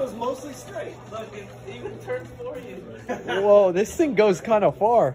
was mostly straight. Look, it even turned for you. Whoa, this thing goes kind of far.